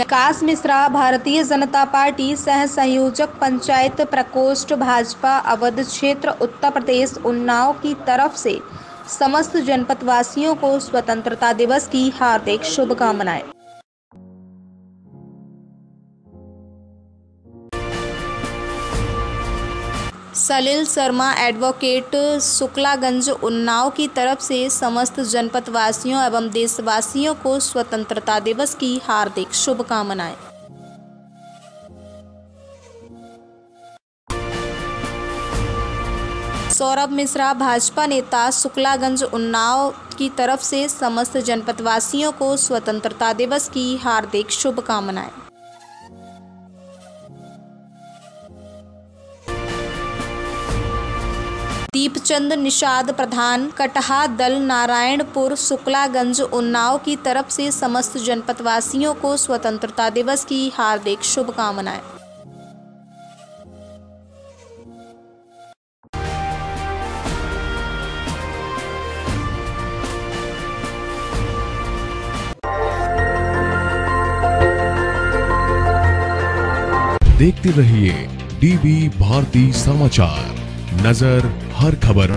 विकास Mishra, Bharatiya Janata party सह संयोजक पंचायत प्रकोष्ठ, भाजपा अवध क्षेत्र, उत्तर प्रदेश उन्नाव की तरफ़ से समस्त जनपद वासियों को स्वतंत्रता दिवस की हार्दिक शुभकामनाएँ। सलिल शर्मा एडवोकेट, शुक्लागंज उन्नाव की तरफ़ से समस्त जनपद वासियों एवं देशवासियों को स्वतंत्रता दिवस की हार्दिक शुभकामनाएँ। सौरभ मिश्रा, भाजपा नेता, शुक्लागंज उन्नाव की तरफ़ से समस्त जनपद वासियों को स्वतंत्रता दिवस की हार्दिक शुभकामनाएँ। दीपचंद निषाद प्रधान, कटहा दल नारायणपुर, शुक्लागंज उन्नाव की तरफ़ से समस्त जनपद वासियों को स्वतंत्रता दिवस की हार्दिक शुभकामनाएँ। देखते रहिए डीबी भारती समाचार। नज़र हर खबर।